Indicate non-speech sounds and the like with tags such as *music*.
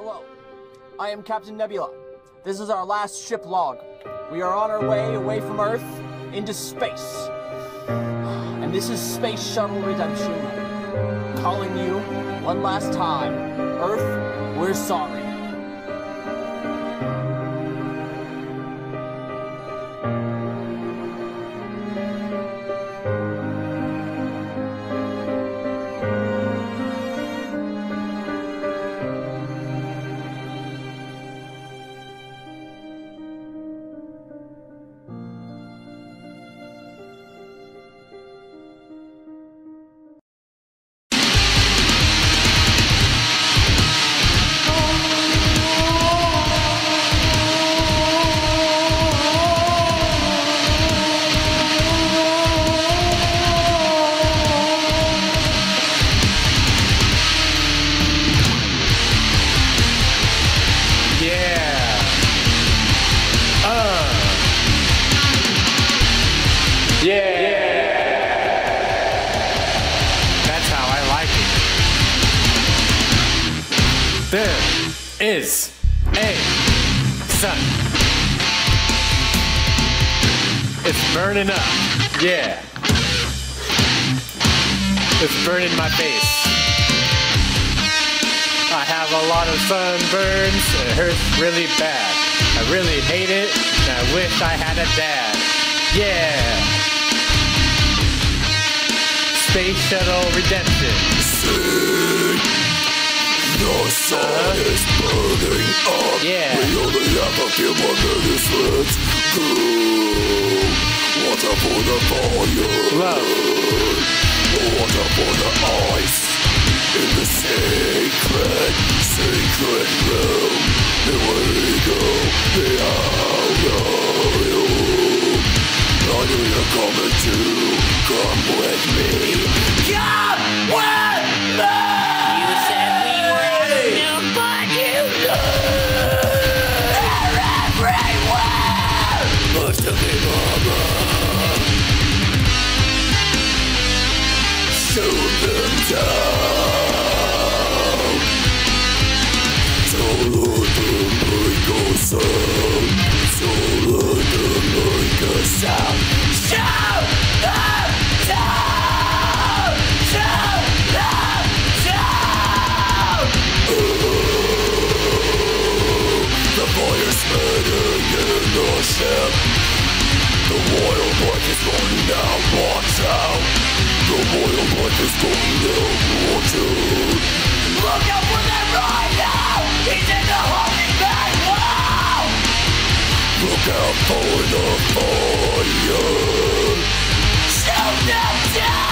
Oh, I am Captain Nebula. This is our last ship log. We are on our way away from Earth into space. *sighs* And this is Space Shuttle Redemption calling you one last time. Earth, we're sorry. There is a sun. It's burning up. Yeah. It's burning my face. I have a lot of sunburns. It hurts really bad. I really hate it, and I wish I had a dad. Yeah. Space Shuttle Redemption. The sun is burning up. Yeah. We only have a few more minutes. Let's go. Water for the fire. Love. Water for the ice. In the sacred, sacred room. Here we go. The hour. I know you're coming too. Come with me. Look out for now! He's in the holding! Look out for the fire! Shoot them down!